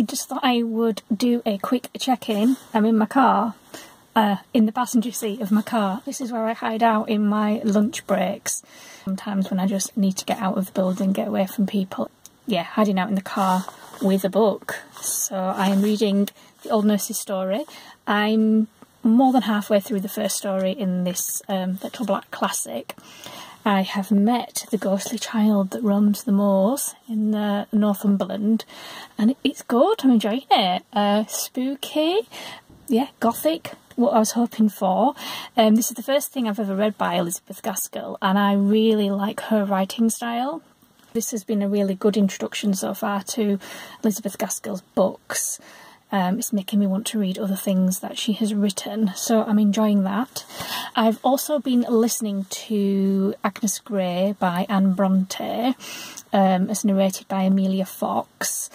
I just thought I would do a quick check-in. I'm in my car, uh, in the passenger seat of my car. This is where I hide out in my lunch breaks. Sometimes when I just need to get out of the building, get away from people. Yeah, hiding out in the car with a book. So I am reading The Old Nurse's Story. I'm more than halfway through the first story in this um, little black classic. I have met the ghostly child that roams the moors in uh, Northumberland, and it's good. I'm enjoying it. Uh, spooky, yeah, gothic. What I was hoping for. Um, this is the first thing I've ever read by Elizabeth Gaskell, and I really like her writing style. This has been a really good introduction so far to Elizabeth Gaskell's books. Um, it's making me want to read other things that she has written, so I'm enjoying that. I've also been listening to Agnes Grey by Anne Bronte, um, as narrated by Amelia Fox.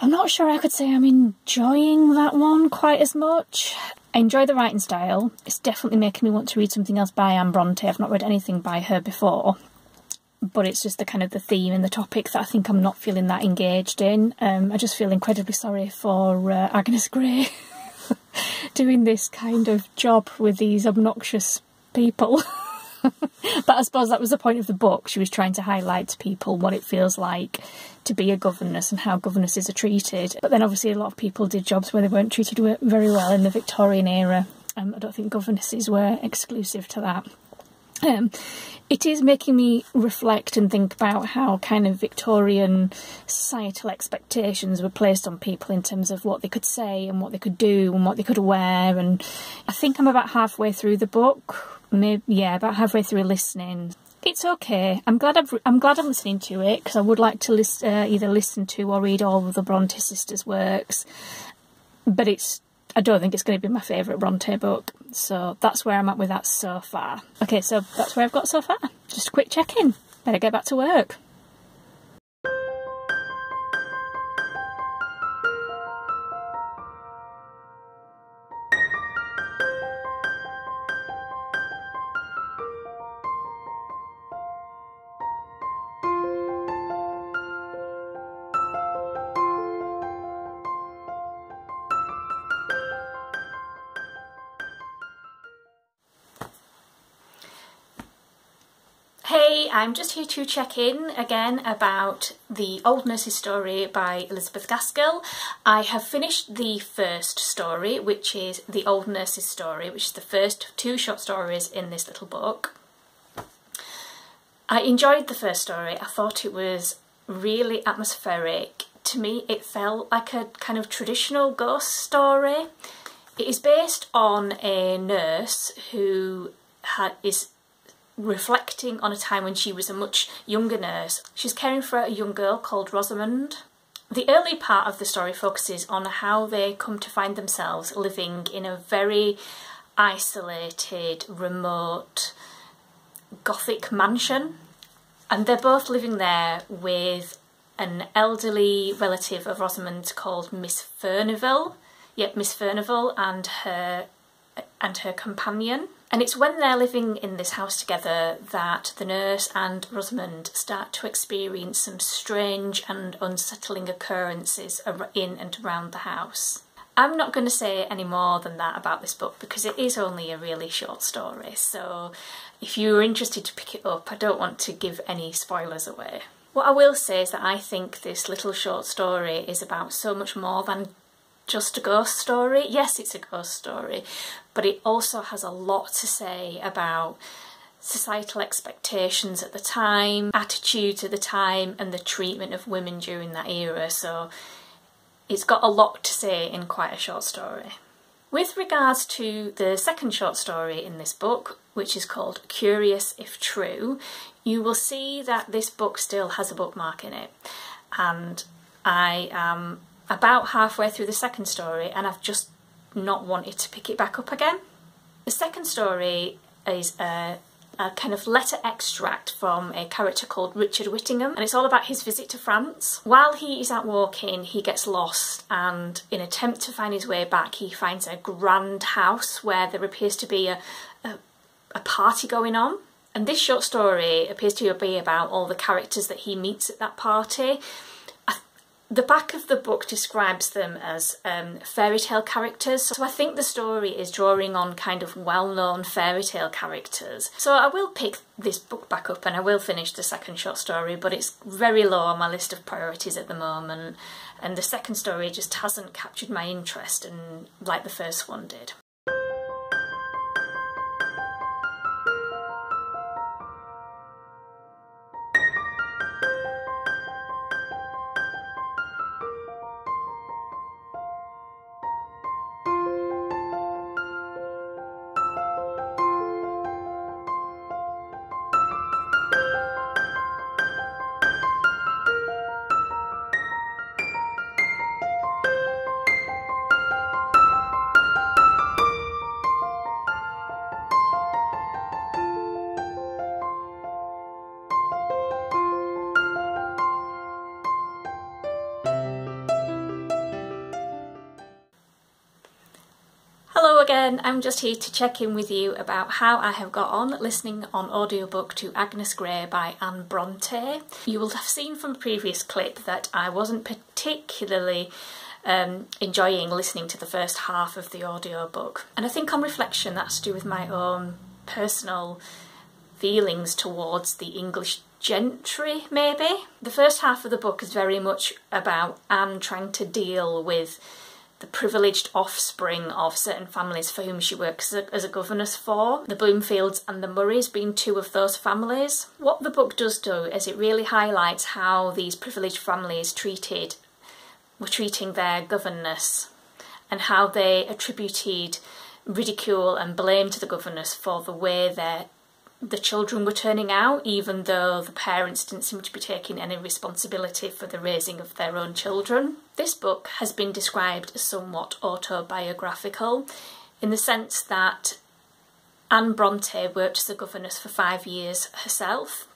I'm not sure I could say I'm enjoying that one quite as much. I enjoy the writing style. It's definitely making me want to read something else by Anne Bronte. I've not read anything by her before but it's just the kind of the theme and the topic that I think I'm not feeling that engaged in. Um, I just feel incredibly sorry for uh, Agnes Grey doing this kind of job with these obnoxious people. but I suppose that was the point of the book. She was trying to highlight to people what it feels like to be a governess and how governesses are treated. But then obviously a lot of people did jobs where they weren't treated very well in the Victorian era. Um, I don't think governesses were exclusive to that. Um, it is making me reflect and think about how kind of Victorian societal expectations were placed on people in terms of what they could say and what they could do and what they could wear. And I think I'm about halfway through the book, maybe yeah, about halfway through listening. It's okay. I'm glad I've, I'm glad I'm listening to it because I would like to list, uh, either listen to or read all of the Bronte sisters' works, but it's I don't think it's going to be my favourite Bronte book. So that's where I'm at with that so far. Okay, so that's where I've got so far. Just a quick check-in. Better get back to work. I'm just here to check in again about The Old Nurse's Story by Elizabeth Gaskell. I have finished the first story, which is The Old Nurse's Story, which is the first two short stories in this little book. I enjoyed the first story. I thought it was really atmospheric. To me, it felt like a kind of traditional ghost story. It is based on a nurse who is reflecting on a time when she was a much younger nurse. She's caring for a young girl called Rosamond. The early part of the story focuses on how they come to find themselves living in a very isolated, remote, gothic mansion. And they're both living there with an elderly relative of Rosamond called Miss Furnivall. Yep, Miss Furnivall and her and her companion. And it's when they're living in this house together that the nurse and Rosamond start to experience some strange and unsettling occurrences in and around the house. I'm not going to say any more than that about this book because it is only a really short story, so if you're interested to pick it up, I don't want to give any spoilers away. What I will say is that I think this little short story is about so much more than just a ghost story. Yes, it's a ghost story, but it also has a lot to say about societal expectations at the time, attitudes at the time, and the treatment of women during that era. So it's got a lot to say in quite a short story. With regards to the second short story in this book, which is called Curious If True, you will see that this book still has a bookmark in it. And I am about halfway through the second story and I've just not wanted to pick it back up again. The second story is a, a, kind of letter extract from a character called Richard Whittingham and it's all about his visit to France. While he is out walking he gets lost and in attempt to find his way back he finds a grand house where there appears to be a, a, a party going on and this short story appears to be about all the characters that he meets at that party The back of the book describes them as um, fairy tale characters, so I think the story is drawing on kind of well known fairy tale characters. So I will pick this book back up and I will finish the second short story, but it's very low on my list of priorities at the moment, and the second story just hasn't captured my interest and like the first one did. Again, I'm just here to check in with you about how I have got on listening on audiobook to Agnes Grey by Anne Bronte. You will have seen from a previous clip that I wasn't particularly um, enjoying listening to the first half of the audiobook. And I think on reflection that's to do with my own personal feelings towards the English gentry, maybe. The first half of the book is very much about Anne trying to deal with the privileged offspring of certain families for whom she works as a, governess for, the Bloomfields and the Murrays being two of those families. What the book does do is it really highlights how these privileged families treated were treating their governess and how they attributed ridicule and blame to the governess for the way their the children were turning out, even though the parents didn't seem to be taking any responsibility for the raising of their own children. This book has been described as somewhat autobiographical in the sense that Anne Bronte worked as a governess for five years herself.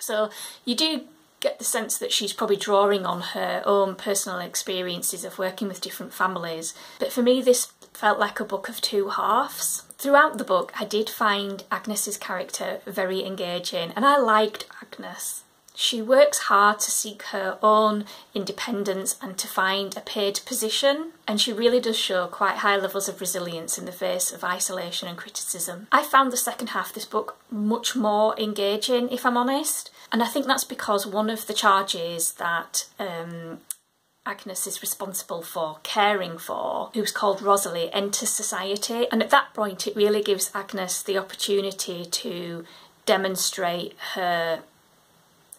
So you do get the sense that she's probably drawing on her own personal experiences of working with different families. But for me, this felt like a book of two halves. Throughout the book, I did find Agnes's character very engaging, and I liked Agnes. She works hard to seek her own independence and to find a paid position, and she really does show quite high levels of resilience in the face of isolation and criticism. I found the second half of this book much more engaging, if I'm honest, and I think that's because one of the charges that um, Agnes is responsible for caring for, who's called Rosalie, enters society. And at that point, it really gives Agnes the opportunity to demonstrate her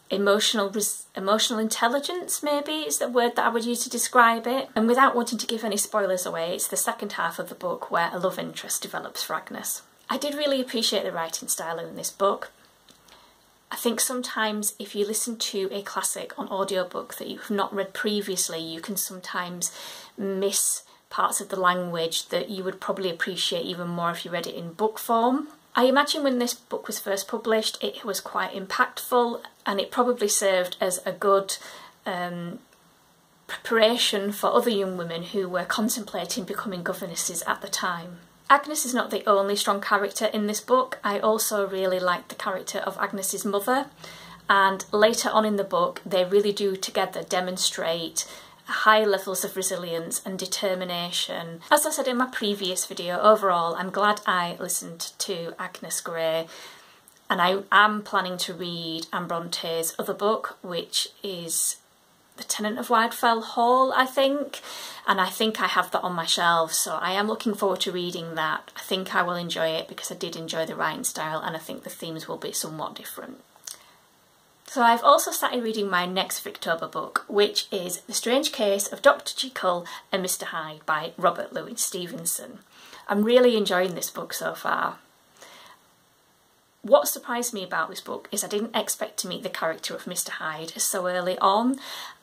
emotional emotional intelligence maybe is the word that I would use to describe it and without wanting to give any spoilers away it's the second half of the book where a love interest develops for Agnes. I did really appreciate the writing style in this book I think sometimes if you listen to a classic on audiobook that you've not read previously, you can sometimes miss parts of the language that you would probably appreciate even more if you read it in book form. I imagine when this book was first published, it was quite impactful and it probably served as a good um, preparation for other young women who were contemplating becoming governesses at the time. Agnes is not the only strong character in this book. I also really like the character of Agnes's mother and later on in the book they really do together demonstrate high levels of resilience and determination. As I said in my previous video, overall I'm glad I listened to Agnes Grey and I am planning to read Anne Bronte's other book which is The Tenant of Wildfell Hall I think and I think I have that on my shelf so I am looking forward to reading that. I think I will enjoy it because I did enjoy the writing style and I think the themes will be somewhat different. So I've also started reading my next Victober book which is The Strange Case of Dr Jekyll and Mr Hyde by Robert Louis Stevenson. I'm really enjoying this book so far. What surprised me about this book is I didn't expect to meet the character of Mr Hyde so early on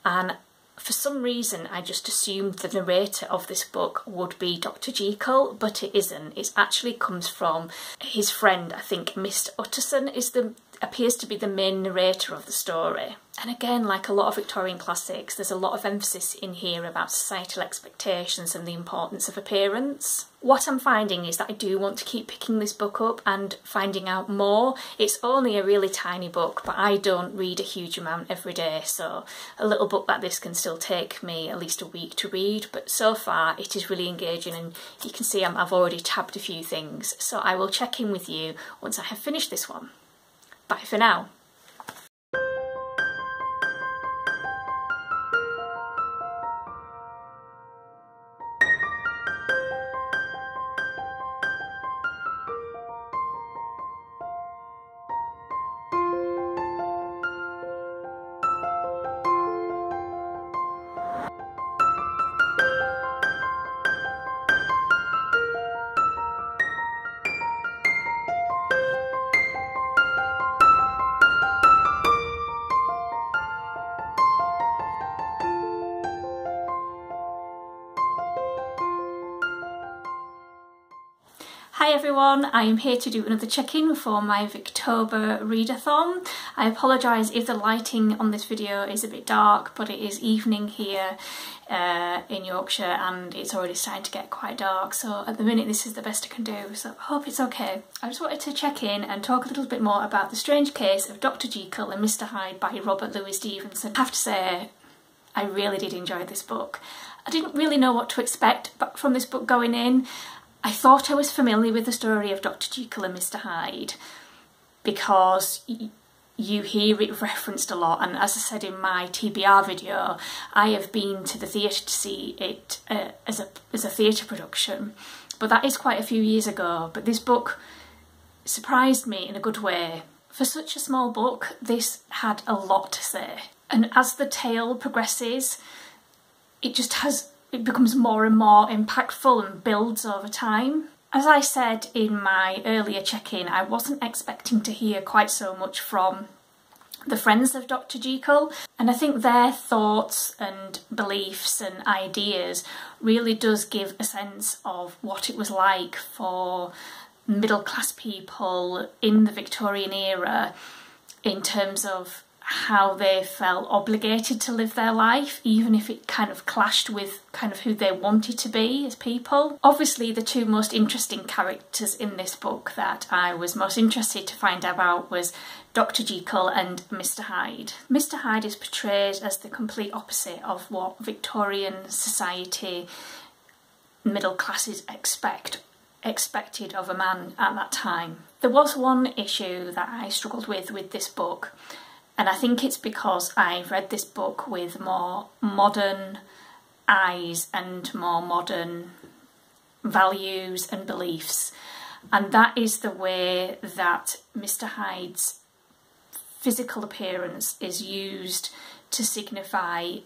and for some reason I just assumed the narrator of this book would be Dr Jekyll, but it isn't. It actually comes from his friend, I think Mr Utterson is the, appears to be the main narrator of the story. And again, like a lot of Victorian classics, there's a lot of emphasis in here about societal expectations and the importance of appearance. What I'm finding is that I do want to keep picking this book up and finding out more. It's only a really tiny book, but I don't read a huge amount every day, so a little book like this can still take me at least a week to read. But so far, it is really engaging, and you can see I've already tabbed a few things, so I will check in with you once I have finished this one. Bye for now. Everyone, I am here to do another check-in for my Victober readathon. I apologise if the lighting on this video is a bit dark, but it is evening here uh, in Yorkshire and it's already starting to get quite dark, so at the minute this is the best I can do, so I hope it's okay. I just wanted to check in and talk a little bit more about The Strange Case of Dr Jekyll and Mr Hyde by Robert Louis Stevenson. I have to say, I really did enjoy this book. I didn't really know what to expect from this book going in. I thought I was familiar with the story of Dr Jekyll and Mr Hyde because you hear it referenced a lot and as I said in my TBR video I have been to the theatre to see it uh, as a, as a theatre production. But that is quite a few years ago. But this book surprised me in a good way. For such a small book this had a lot to say. And as the tale progresses it just has it becomes more and more impactful and builds over time. As I said in my earlier check-in, I wasn't expecting to hear quite so much from the friends of Dr. Jekyll, and I think their thoughts and beliefs and ideas really does give a sense of what it was like for middle class people in the Victorian era in terms of how they felt obligated to live their life, even if it kind of clashed with kind of who they wanted to be as people. Obviously, the two most interesting characters in this book that I was most interested to find out about was Dr. Jekyll and Mr. Hyde. Mr. Hyde is portrayed as the complete opposite of what Victorian society middle classes expect expected of a man at that time. There was one issue that I struggled with with this book and I think it's because I've read this book with more modern eyes and more modern values and beliefs. And that is the way that Mr. Hyde's physical appearance is used to signify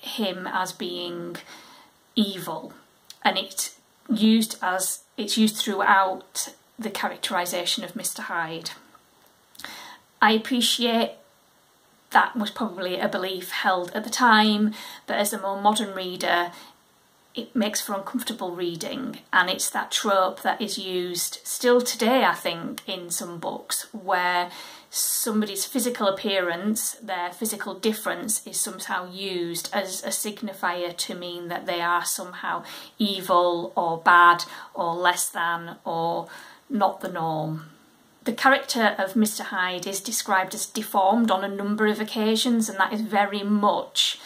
him as being evil. And it's used as it's used throughout the characterization of Mr. Hyde. I appreciate that was probably a belief held at the time, but as a more modern reader, it makes for uncomfortable reading and it's that trope that is used still today I think in some books where somebody's physical appearance, their physical difference is somehow used as a signifier to mean that they are somehow evil or bad or less than or not the norm. The character of Mr Hyde is described as deformed on a number of occasions and that is very much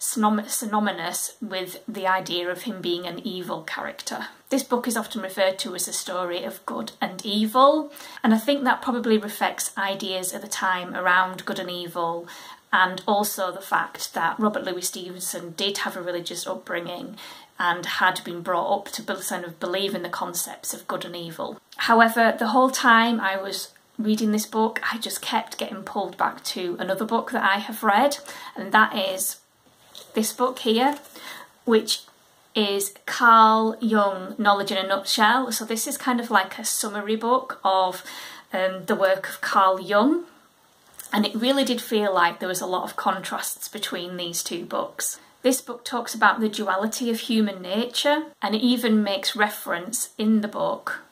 synonymous with the idea of him being an evil character. This book is often referred to as a story of good and evil and I think that probably reflects ideas at the time around good and evil and also the fact that Robert Louis Stevenson did have a religious upbringing and had been brought up to kind of believe in the concepts of good and evil. However, the whole time I was reading this book, I just kept getting pulled back to another book that I have read, and that is this book here, which is Carl Jung, Knowledge in a Nutshell. So this is kind of like a summary book of um, the work of Carl Jung. And it really did feel like there was a lot of contrasts between these two books. This book talks about the duality of human nature and even makes reference in the book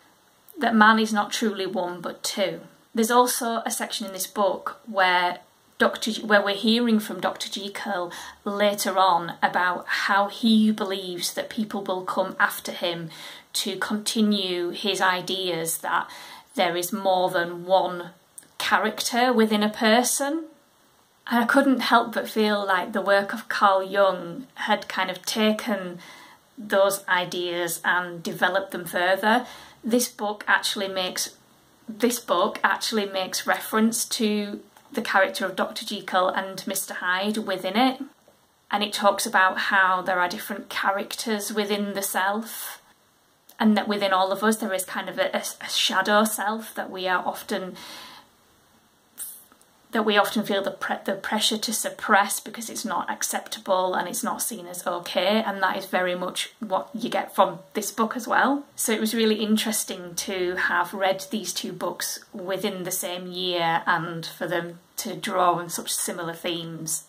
that man is not truly one but two. There's also a section in this book where Dr. G- where we're hearing from Dr. G. Jekyll later on about how he believes that people will come after him to continue his ideas that there is more than one character within a person. And I couldn't help but feel like the work of Carl Jung had kind of taken those ideas and developed them further. This book actually makes this book actually makes reference to the character of Dr. Jekyll and Mr. Hyde within it. And it talks about how there are different characters within the self, and that within all of us there is kind of a, a, shadow self that we are often that we often feel the pre- the pressure to suppress because it's not acceptable and it's not seen as okay and that is very much what you get from this book as well. So it was really interesting to have read these two books within the same year and for them to draw on such similar themes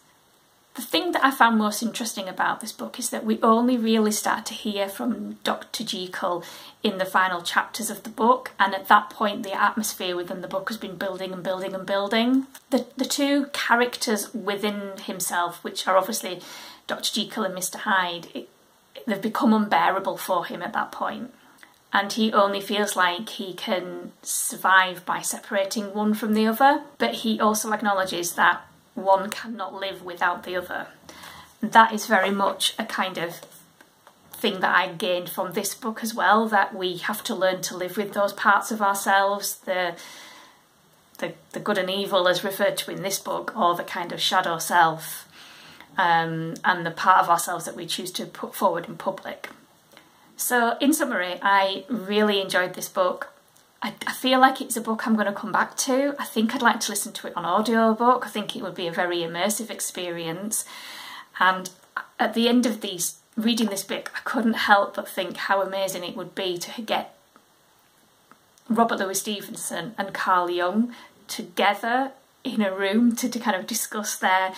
the thing that I found most interesting about this book is that we only really start to hear from Dr. Jekyll in the final chapters of the book, and at that point, the atmosphere within the book has been building and building and building. The, the two characters within himself, which are obviously Dr. Jekyll and Mr. Hyde, it, they've become unbearable for him at that point. And he only feels like he can survive by separating one from the other, but he also acknowledges that one cannot live without the other. That is very much a kind of thing that I gained from this book as well, that we have to learn to live with those parts of ourselves, the the, the good and evil as referred to in this book, or the kind of shadow self, um, and the part of ourselves that we choose to put forward in public. So, in summary, I really enjoyed this book. I, I feel like it's a book I'm going to come back to. I think I'd like to listen to it on audiobook. I think it would be a very immersive experience. And at the end of these reading this book, I couldn't help but think how amazing it would be to get Robert Louis Stevenson and Carl Jung together in a room to, to kind of discuss their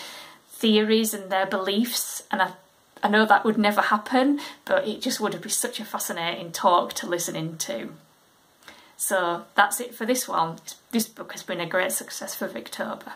theories and their beliefs. And I, I know that would never happen, but it just would have been such a fascinating talk to listen into. So that's it for this one. This book has been a great success for Victober.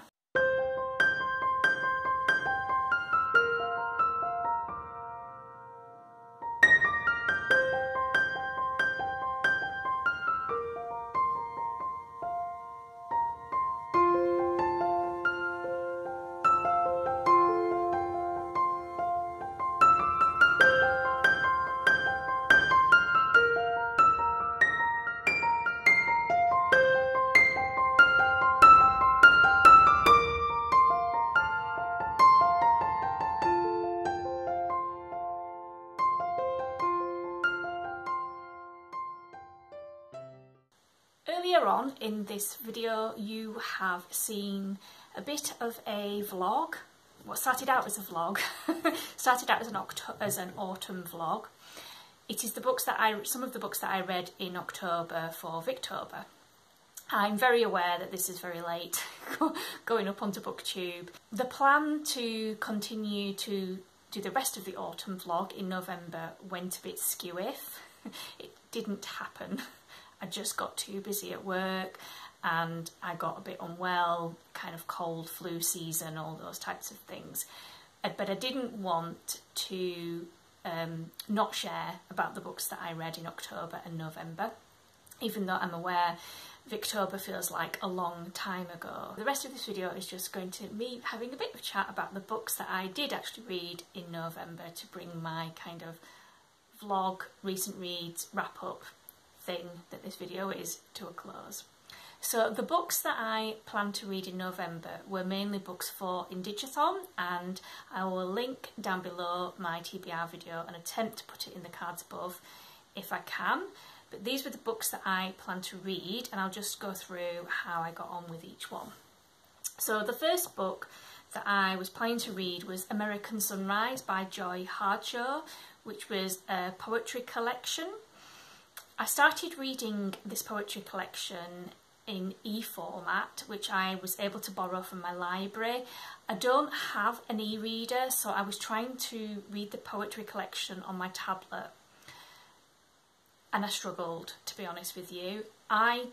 In this video you have seen a bit of a vlog, what started out as a vlog, started out as an, as an autumn vlog. It is the books that I, some of the books that I read in October for Victober. I'm very aware that this is very late going up onto booktube. The plan to continue to do the rest of the autumn vlog in November went a bit skewiff. it didn't happen. I just got too busy at work and I got a bit unwell, kind of cold flu season, all those types of things. Uh, but I didn't want to um, not share about the books that I read in October and November, even though I'm aware Victober feels like a long time ago. The rest of this video is just going to me having a bit of chat about the books that I did actually read in November to bring my kind of vlog, recent reads, wrap up thing that this video is to a close. So the books that I plan to read in November were mainly books for Indigathon and I will link down below my TBR video and attempt to put it in the cards above if I can. But these were the books that I plan to read and I'll just go through how I got on with each one. So the first book that I was planning to read was American Sunrise by Joy Harjo, which was a poetry collection I started reading this poetry collection in e-format which I was able to borrow from my library. I don't have an e-reader so I was trying to read the poetry collection on my tablet and I struggled to be honest with you. I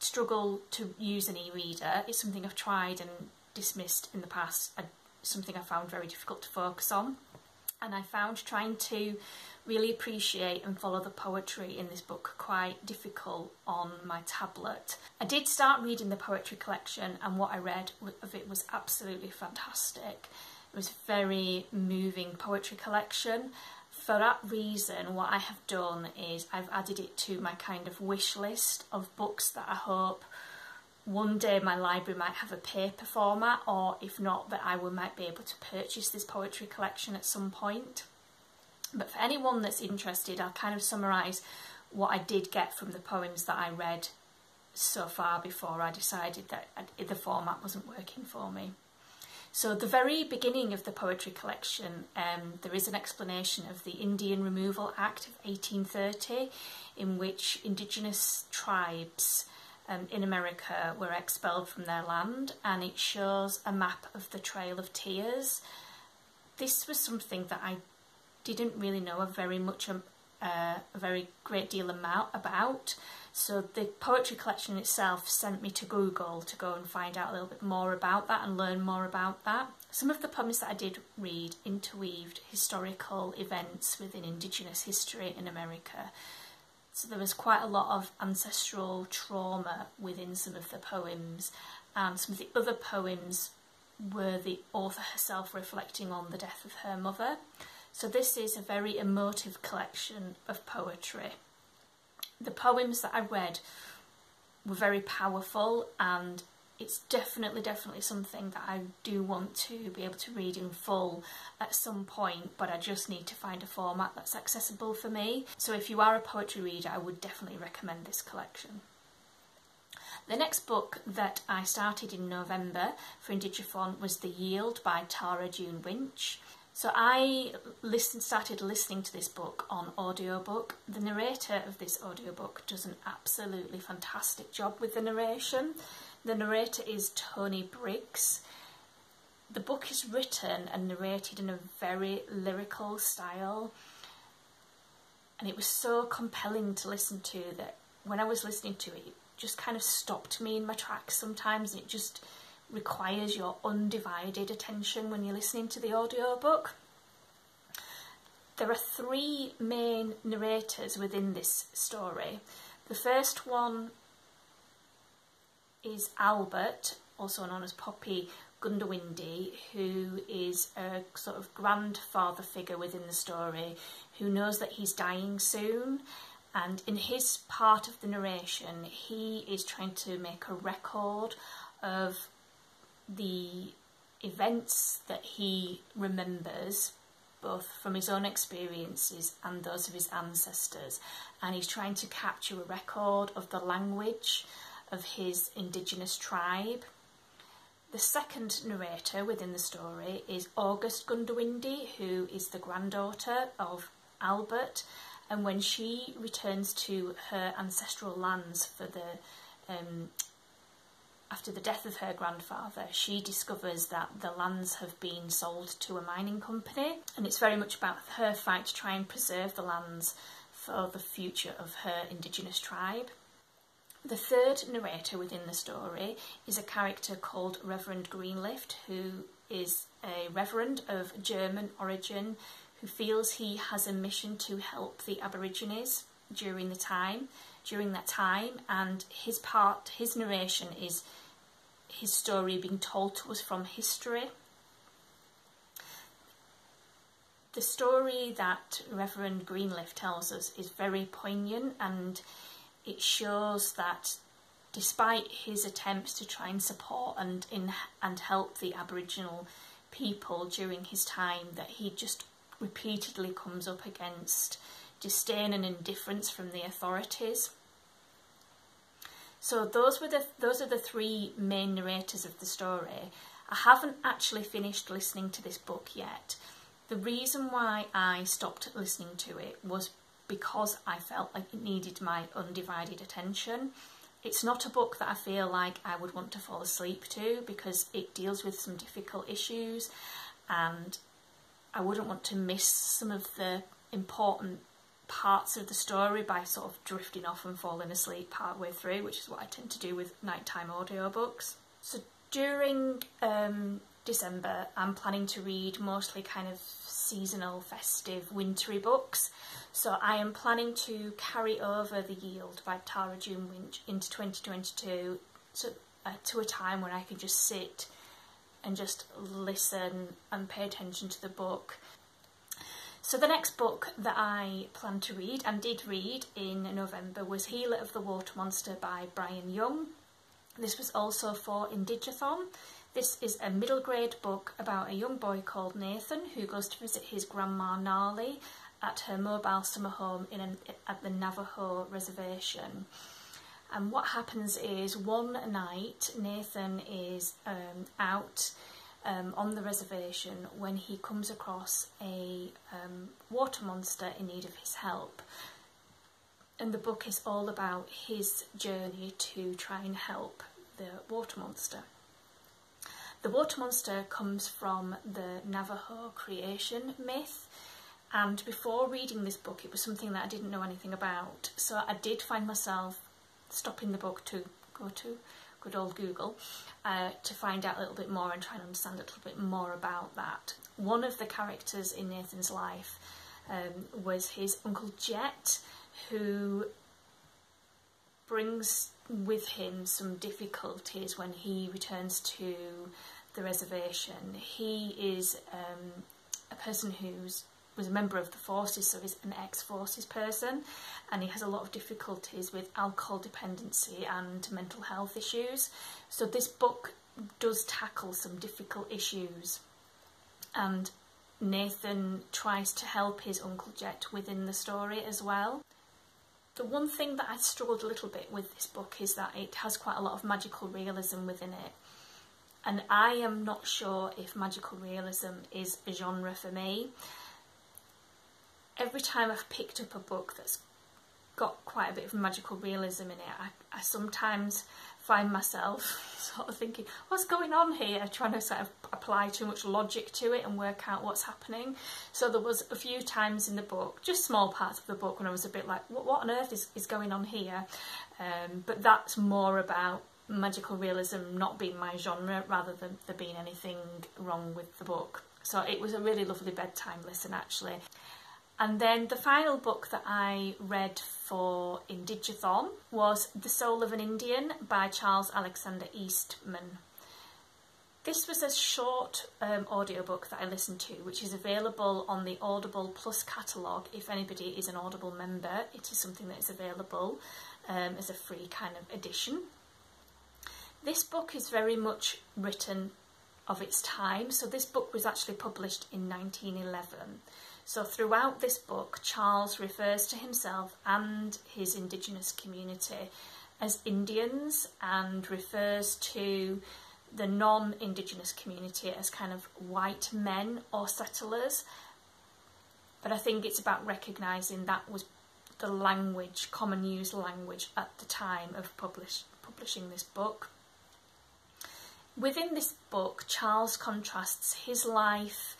struggle to use an e-reader. It's something I've tried and dismissed in the past, and something I found very difficult to focus on. And I found trying to really appreciate and follow the poetry in this book quite difficult on my tablet. I did start reading the poetry collection and what I read of it was absolutely fantastic. It was a very moving poetry collection. For that reason, what I have done is I've added it to my kind of wish list of books that I hope one day my library might have a paper format or if not that I will, might be able to purchase this poetry collection at some point. But for anyone that's interested, I'll kind of summarise what I did get from the poems that I read so far before I decided that the format wasn't working for me. So the very beginning of the poetry collection, um, there is an explanation of the Indian Removal Act of 1830, in which indigenous tribes um, in America were expelled from their land, and it shows a map of the Trail of Tears. This was something that I didn't really know a very much um, uh, a very great deal amount about. So the poetry collection itself sent me to Google to go and find out a little bit more about that and learn more about that. Some of the poems that I did read interweaved historical events within Indigenous history in America. So there was quite a lot of ancestral trauma within some of the poems and some of the other poems were the author herself reflecting on the death of her mother. So this is a very emotive collection of poetry. The poems that I read were very powerful and it's definitely, definitely something that I do want to be able to read in full at some point, but I just need to find a format that's accessible for me. So if you are a poetry reader, I would definitely recommend this collection. The next book that I started in November for Indigathon was The Yield by Tara June Winch. So I listened, started listening to this book on audiobook. The narrator of this audiobook does an absolutely fantastic job with the narration. The narrator is Tony Briggs. The book is written and narrated in a very lyrical style. And it was so compelling to listen to that when I was listening to it, it just kind of stopped me in my tracks sometimes. It just requires your undivided attention when you're listening to the audiobook. There are three main narrators within this story. The first one is Albert, also known as Poppy Gondiwindi, who is a sort of grandfather figure within the story who knows that he's dying soon. And in his part of the narration, he is trying to make a record of the events that he remembers both from his own experiences and those of his ancestors and he's trying to capture a record of the language of his indigenous tribe. The second narrator within the story is August Gondiwindi, who is the granddaughter of Albert, and when she returns to her ancestral lands for the um, after the death of her grandfather, she discovers that the lands have been sold to a mining company, and it's very much about her fight to try and preserve the lands for the future of her indigenous tribe. The third narrator within the story is a character called Reverend Greenleaf, who is a reverend of German origin who feels he has a mission to help the Aborigines during the time, during that time, and his part, his narration is his story being told to us from history. The story that Reverend Greenleaf tells us is very poignant and it shows that despite his attempts to try and support and in and help the Aboriginal people during his time that he just repeatedly comes up against disdain and indifference from the authorities. So those were the those are the three main narrators of the story. I haven't actually finished listening to this book yet. The reason why I stopped listening to it was because I felt like it needed my undivided attention. It's not a book that I feel like I would want to fall asleep to because it deals with some difficult issues and I wouldn't want to miss some of the important parts of the story by sort of drifting off and falling asleep partway through, which is what I tend to do with nighttime audiobooks. So during um, December, I'm planning to read mostly kind of seasonal, festive, wintry books. So I am planning to carry over The Yield by Tara June Winch into 2022 to, uh, to a time when I can just sit and just listen and pay attention to the book. So the next book that I plan to read and did read in November was Healer of the Water Monster by Brian Young. This was also for Indigathon. This is a middle grade book about a young boy called Nathan who goes to visit his grandma Nali at her mobile summer home in an, at the Navajo reservation. And what happens is one night Nathan is um, out um, on the reservation when he comes across a um, water monster in need of his help. And the book is all about his journey to try and help the water monster. The water monster comes from the Navajo creation myth and before reading this book it was something that I didn't know anything about so I did find myself stopping the book to go to good old Google uh, to find out a little bit more and try and understand a little bit more about that. One of the characters in Nathan's life um, was his uncle Jet who brings with him some difficulties when he returns to the reservation. He is um, a person who's was a member of the forces, so he's an ex-forces person, and he has a lot of difficulties with alcohol dependency and mental health issues. So this book does tackle some difficult issues, and Nathan tries to help his Uncle Jet within the story as well. The one thing that I struggled a little bit with this book is that it has quite a lot of magical realism within it. And I am not sure if magical realism is a genre for me every time I've picked up a book that's got quite a bit of magical realism in it, I, I sometimes find myself sort of thinking, what's going on here? Trying to sort of apply too much logic to it and work out what's happening. So there was a few times in the book, just small parts of the book, when I was a bit like, what, what on earth is, is going on here? Um, but that's more about magical realism not being my genre rather than there being anything wrong with the book. So it was a really lovely bedtime listen actually. And then the final book that I read for Indigathon was The Soul of an Indian by Charles Alexander Eastman. This was a short um, audiobook that I listened to, which is available on the Audible Plus catalogue. If anybody is an Audible member, it is something that is available um, as a free kind of edition. This book is very much written of its time. So this book was actually published in 1911. So throughout this book, Charles refers to himself and his indigenous community as Indians and refers to the non-indigenous community as kind of white men or settlers. But I think it's about recognising that was the language, common use language at the time of publish, publishing this book. Within this book, Charles contrasts his life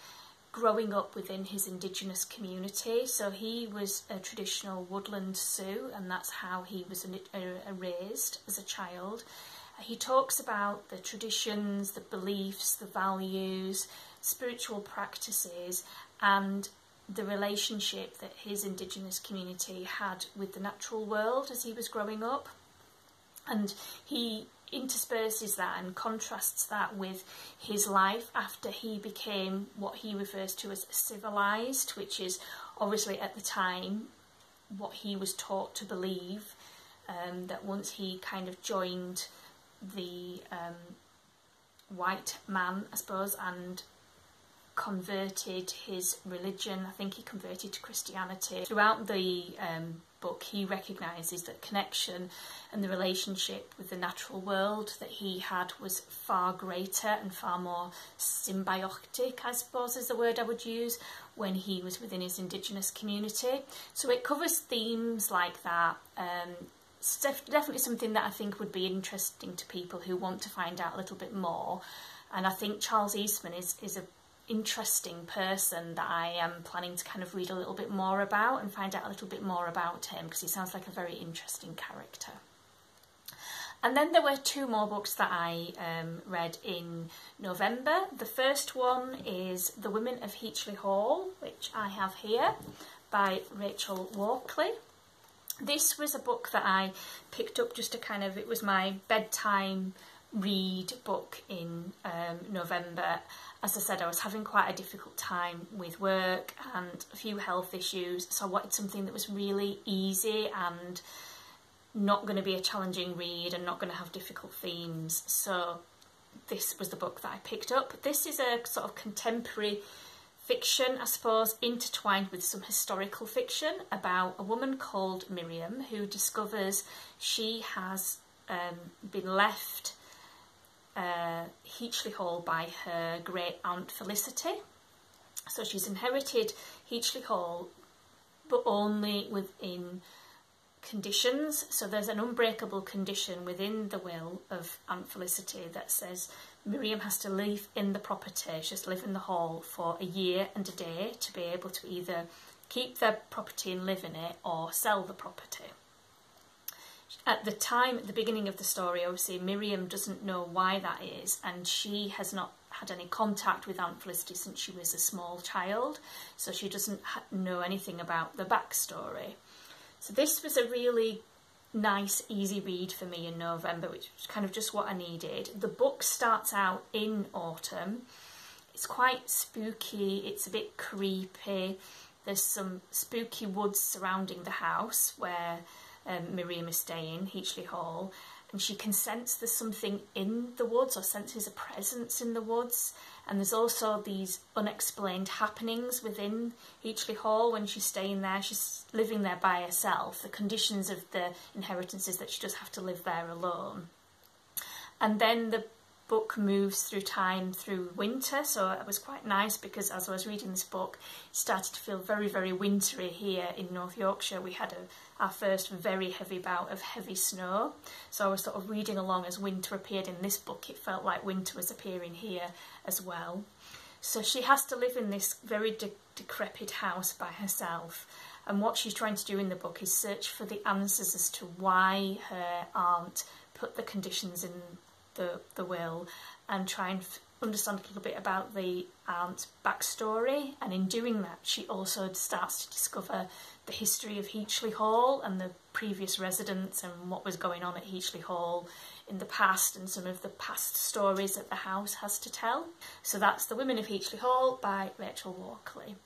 growing up within his indigenous community. So he was a traditional woodland Sioux, and that's how he was uh, raised as a child. He talks about the traditions, the beliefs, the values, spiritual practices, and the relationship that his indigenous community had with the natural world as he was growing up. And he intersperses that and contrasts that with his life after he became what he refers to as civilized, which is obviously at the time what he was taught to believe. Um, that once he kind of joined the um, white man, I suppose, and converted his religion. I think he converted to Christianity. Throughout the um, book, he recognises that connection and the relationship with the natural world that he had was far greater and far more symbiotic, I suppose is the word I would use, when he was within his Indigenous community. So it covers themes like that. Um, it's def definitely something that I think would be interesting to people who want to find out a little bit more. And I think Charles Eastman is, is a interesting person that I am planning to kind of read a little bit more about and find out a little bit more about him because he sounds like a very interesting character. And then there were two more books that I um, read in November. The first one is The Women of Heachley Hall, which I have here, by Rachel Walkley. This was a book that I picked up just to kind of, it was my bedtime read book in um, November. As I said, I was having quite a difficult time with work and a few health issues, so I wanted something that was really easy and not going to be a challenging read and not going to have difficult themes. So this was the book that I picked up. This is a sort of contemporary fiction, I suppose, intertwined with some historical fiction about a woman called Miriam who discovers she has um, been left uh, Heachley Hall by her great aunt Felicity. So she's inherited Heachley Hall, but only within conditions. So there's an unbreakable condition within the will of Aunt Felicity that says Miriam has to live in the property, she has to live in the hall for a year and a day to be able to either keep the property and live in it or sell the property. At the time, at the beginning of the story, obviously Miriam doesn't know why that is and she has not had any contact with Aunt Felicity since she was a small child, so she doesn't know anything about the backstory. So this was a really nice, easy read for me in November, which was kind of just what I needed. The book starts out in autumn. It's quite spooky, it's a bit creepy. There's some spooky woods surrounding the house where um, Miriam is staying, Heachley Hall, and she can sense there's something in the woods or senses a presence in the woods. And there's also these unexplained happenings within Heachley Hall when she's staying there. She's living there by herself. The conditions of the inheritance is that she does have to live there alone. And then the book moves through time through winter, so it was quite nice because as I was reading this book, it started to feel very, very wintry here in North Yorkshire. We had a, our first very heavy bout of heavy snow, so I was sort of reading along as winter appeared in this book. It felt like winter was appearing here as well. So she has to live in this very de decrepit house by herself. And what she's trying to do in the book is search for the answers as to why her aunt put the conditions in the, the will and try and understand a little bit about the aunt's backstory and in doing that she also starts to discover the history of Heachley Hall and the previous residents and what was going on at Heachley Hall in the past and some of the past stories that the house has to tell. So that's The Women of Heachley Hall by Rachel Walkley.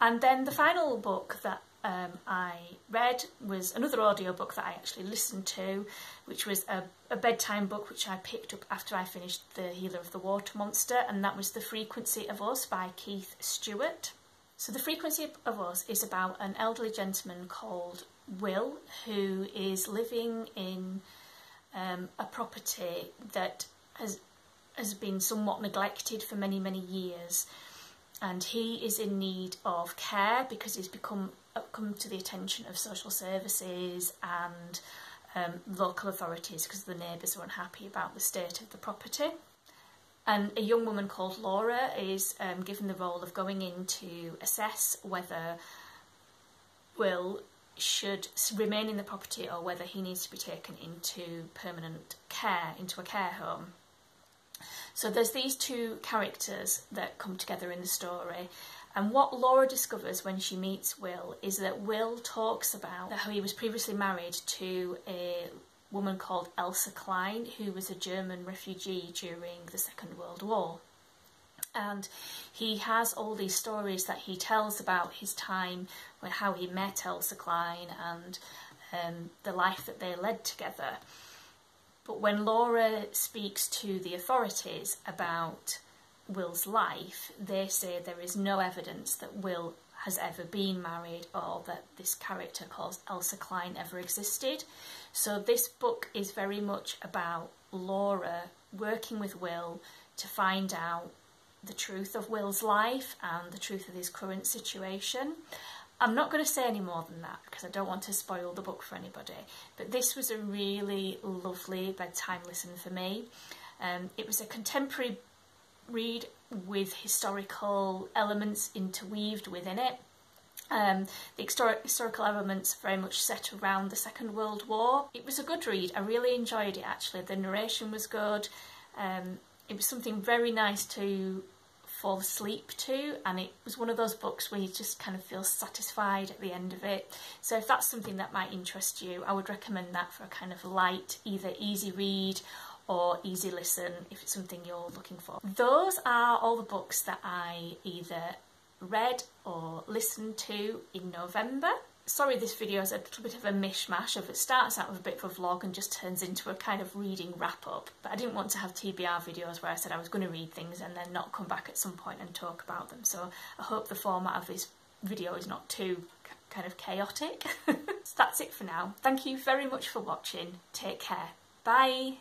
And then the final book that um, I read was another audiobook that I actually listened to, which was a, a, bedtime book which I picked up after I finished The Healer of the Water Monster, and that was The Frequency of Us by Keith Stuart. So, The Frequency of Us is about an elderly gentleman called Will who is living in um, a property that has, has been somewhat neglected for many, many years and he is in need of care because he's become come to the attention of social services and um, local authorities because the neighbours are unhappy about the state of the property. And a young woman called Laura is um, given the role of going in to assess whether Will should remain in the property or whether he needs to be taken into permanent care, into a care home. So there's these two characters that come together in the story. And what Laura discovers when she meets Will is that Will talks about how he was previously married to a woman called Elsa Klein, who was a German refugee during the Second World War. And he has all these stories that he tells about his time, how he met Elsa Klein and um, the life that they led together. But when Laura speaks to the authorities about Will's life, they say there is no evidence that Will has ever been married or that this character called Elsa Klein ever existed. So this book is very much about Laura working with Will to find out the truth of Will's life and the truth of his current situation. I'm not going to say any more than that because I don't want to spoil the book for anybody. But this was a really lovely bedtime listen for me. Um, it was a contemporary read with historical elements interweaved within it. Um, the histor historical elements very much set around the Second World War. It was a good read. I really enjoyed it actually. The narration was good. Um, it was something very nice to fall asleep to and it was one of those books where you just kind of feel satisfied at the end of it. So if that's something that might interest you, I would recommend that for a kind of light, either easy read or easy listen if it's something you're looking for. Those are all the books that I either read or listened to in November. Sorry this video is a little bit of a mishmash of it starts out with a bit of a vlog and just turns into a kind of reading wrap up but I didn't want to have TBR videos where I said I was going to read things and then not come back at some point and talk about them so I hope the format of this video is not too kind of chaotic. so that's it for now. Thank you very much for watching. Take care. Bye.